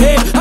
Hey.